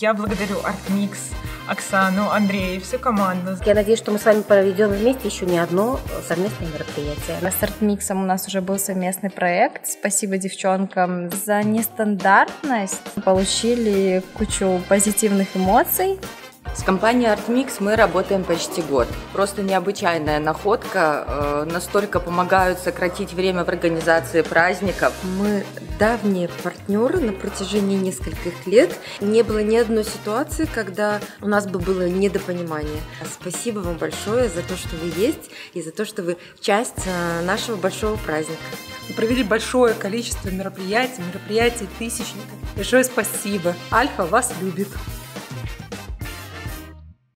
Я благодарю ArtMix, Оксану, Андрея и всю команду. Я надеюсь, что мы с вами проведем вместе еще не одно совместное мероприятие. С ArtMix у нас уже был совместный проект. Спасибо девчонкам за нестандартность. Получили кучу позитивных эмоций. С компанией ArtMix мы работаем почти год. Просто необычайная находка. Э, настолько помогают сократить время в организации праздников. Мы давние партнеры на протяжении нескольких лет. Не было ни одной ситуации, когда у нас бы было недопонимание. Спасибо вам большое за то, что вы есть, и за то, что вы часть э, нашего большого праздника. Мы провели большое количество мероприятий, мероприятий тысячников. Большое спасибо. Альфа вас любит.